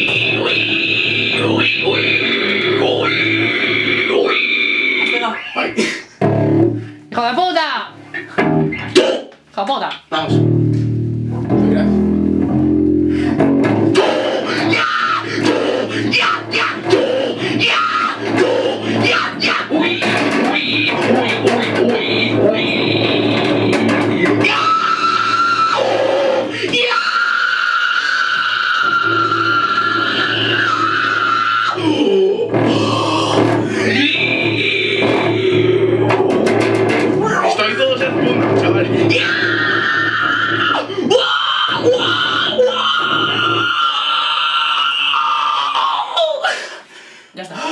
好来报的，报的，那我说，来。Ya está.